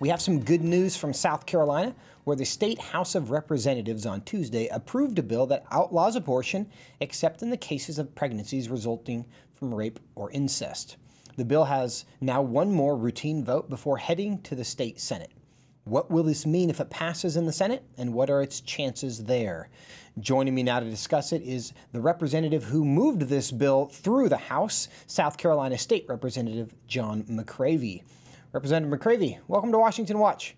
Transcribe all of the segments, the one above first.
We have some good news from South Carolina, where the state House of Representatives on Tuesday approved a bill that outlaws abortion except in the cases of pregnancies resulting from rape or incest. The bill has now one more routine vote before heading to the state Senate. What will this mean if it passes in the Senate, and what are its chances there? Joining me now to discuss it is the representative who moved this bill through the House, South Carolina State Representative John McCravy. Representative McCravy, welcome to Washington Watch.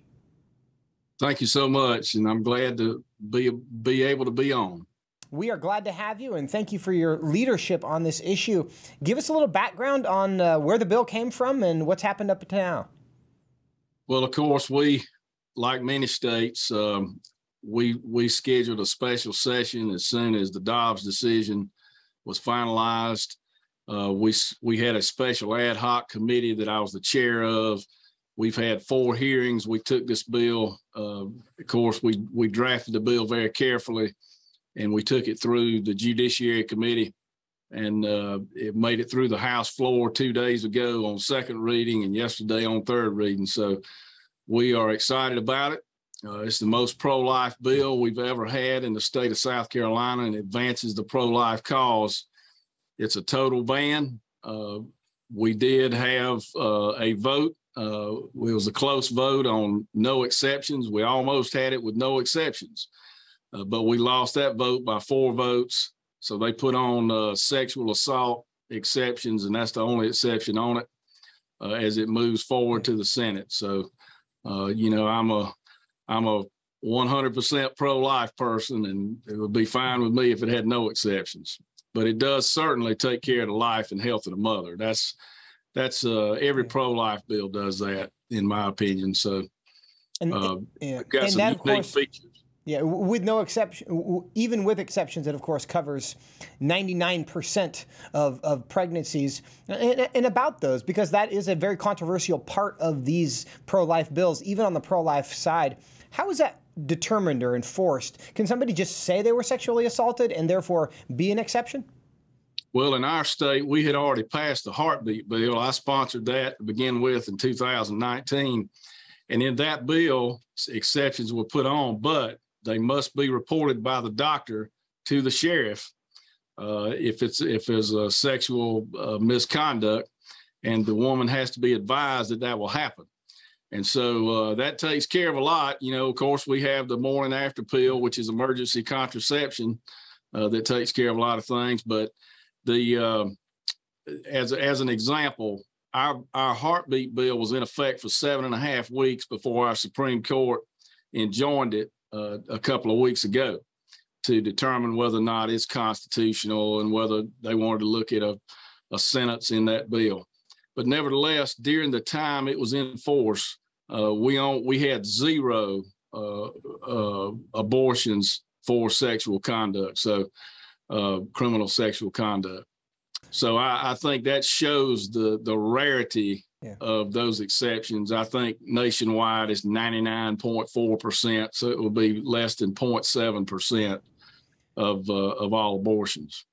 Thank you so much, and I'm glad to be be able to be on. We are glad to have you, and thank you for your leadership on this issue. Give us a little background on uh, where the bill came from and what's happened up to now. Well, of course, we like many states, um, we we scheduled a special session as soon as the Dobbs decision was finalized. Uh, we we had a special ad hoc committee that I was the chair of. We've had four hearings. We took this bill. Uh, of course, we we drafted the bill very carefully, and we took it through the Judiciary Committee, and uh, it made it through the House floor two days ago on second reading, and yesterday on third reading. So we are excited about it. Uh, it's the most pro-life bill we've ever had in the state of South Carolina, and advances the pro-life cause. It's a total ban. Uh, we did have uh, a vote. Uh, it was a close vote on no exceptions. We almost had it with no exceptions, uh, but we lost that vote by four votes. So they put on uh, sexual assault exceptions, and that's the only exception on it as it moves forward to the Senate. So uh, you know, I'm a I'm a 100% pro-life person, and it would be fine with me if it had no exceptions. But it does certainly take care of the life and health of the mother. That's that's uh, every pro-life bill does that, in my opinion. So, and, uh, yeah. got and some unique course, features. Yeah, with no exception, even with exceptions, it of course covers 99% of, of pregnancies and, and, about those, because that is a very controversial part of these pro life bills, even on the pro life side. How is that determined or enforced? Can somebody just say they were sexually assaulted and therefore be an exception? Well, in our state, we had already passed the heartbeat bill. I sponsored that to begin with in 2019. And in that bill, exceptions were put on, but they must be reported by the doctor to the sheriff uh, if it's if there's a sexual uh, misconduct, and the woman has to be advised that that will happen. And so uh, that takes care of a lot. You know, of course, we have the morning after pill, which is emergency contraception, uh, that takes care of a lot of things. But the um, as as an example, our our heartbeat bill was in effect for seven and a half weeks before our Supreme Court enjoined it uh, a couple of weeks ago to determine whether or not it's constitutional and whether they wanted to look at a, a sentence in that bill. But nevertheless, during the time it was in force, uh, we on, we had zero uh, uh abortions for sexual conduct, so uh, criminal sexual conduct. So I, I, think that shows the the rarity yeah. of those exceptions. I think nationwide is 99.4%, so it will be less than 0.7% of, uh, of all abortions.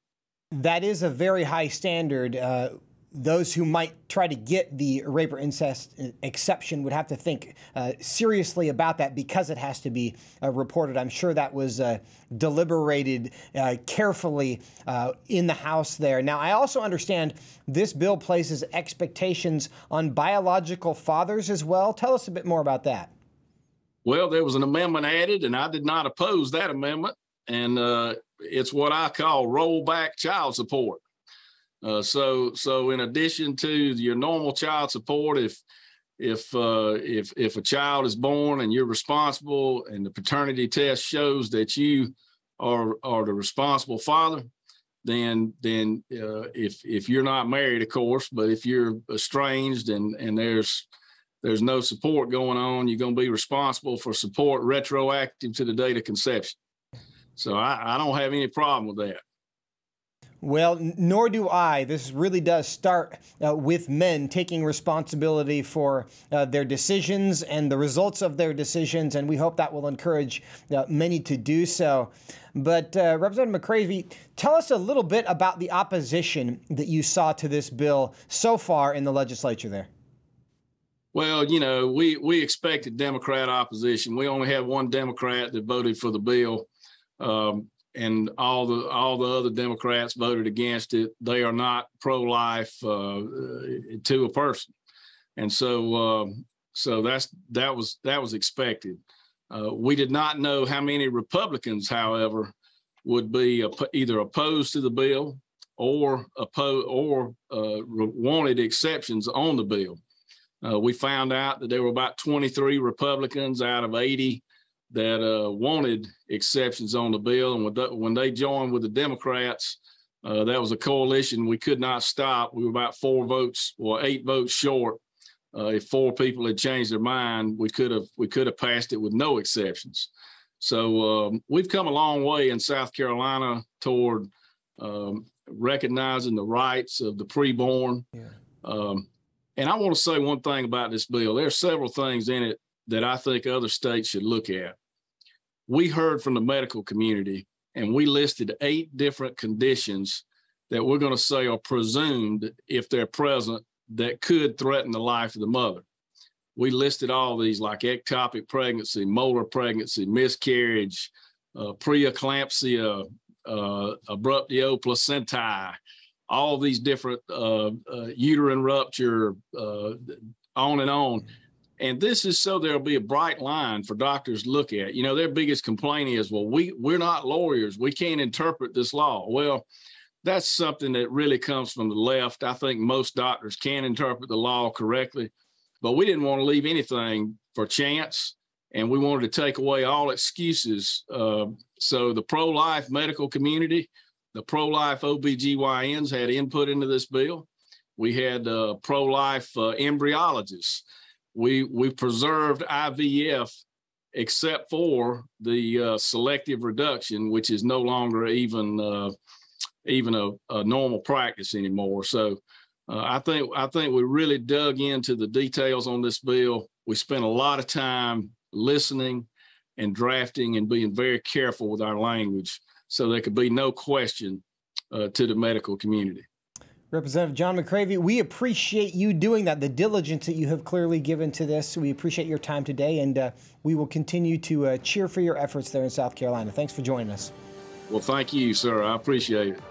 That is a very high standard. Uh, those who might try to get the rape or incest exception would have to think uh, seriously about that because it has to be uh, reported. I'm sure that was uh, deliberated uh, carefully uh, in the House there. Now, I also understand this bill places expectations on biological fathers as well. Tell us a bit more about that. Well, there was an amendment added, and I did not oppose that amendment. And uh, it's what I call rollback child support. Uh, so, so in addition to your normal child support, if if uh, if if a child is born and you're responsible, and the paternity test shows that you are are the responsible father, then then uh, if if you're not married, of course, but if you're estranged and and there's there's no support going on, you're going to be responsible for support retroactive to the date of conception. So I, I don't have any problem with that. Well, nor do I. This really does start uh, with men taking responsibility for uh, their decisions and the results of their decisions, and we hope that will encourage uh, many to do so. But uh, Representative McCravy, tell us a little bit about the opposition that you saw to this bill so far in the legislature there. Well, you know, we we expected Democrat opposition. We only had one Democrat that voted for the bill, um, and all the all the other Democrats voted against it. They are not pro-life uh, to a person, and so uh, so that's that was that was expected. Uh, we did not know how many Republicans, however, would be op- either opposed to the bill or opposed or uh, wanted exceptions on the bill. Uh, we found out that there were about 23 Republicans out of 80 that uh, wanted exceptions on the bill. And when, the, when they joined with the Democrats, uh, that was a coalition we could not stop. We were about four votes or eight votes short. Uh, if four people had changed their mind, we could have we could have passed it with no exceptions. So um, we've come a long way in South Carolina toward um, recognizing the rights of the preborn. Yeah. Um, and I want to say one thing about this bill. There are several things in it that I think other states should look at. We heard from the medical community and we listed eight different conditions that we're going to say are presumed if they're present that could threaten the life of the mother. We listed all these like ectopic pregnancy, molar pregnancy, miscarriage, uh, preeclampsia, uh, abruptio placentae, all these different uh, uh, uterine rupture, uh, on and on. And this is so there'll be a bright line for doctors to look at. You know, their biggest complaint is, well, we we're not lawyers. We can't interpret this law. Well, that's something that really comes from the left. I think most doctors can interpret the law correctly, but we didn't want to leave anything for chance. And we wanted to take away all excuses. Uh, so the pro-life medical community, the pro-life OBGYNs had input into this bill. We had uh, pro-life uh, embryologists. We we preserved IVF except for the uh, selective reduction, which is no longer even uh, even a, a, normal practice anymore. So uh, I think I think we really dug into the details on this bill. We spent a lot of time listening and drafting and being very careful with our language so there could be no question uh, to the medical community. Representative John McCravy, we appreciate you doing that, the diligence that you have clearly given to this. We appreciate your time today, and uh, we will continue to uh, cheer for your efforts there in South Carolina. Thanks for joining us. Well, thank you, sir. I appreciate it.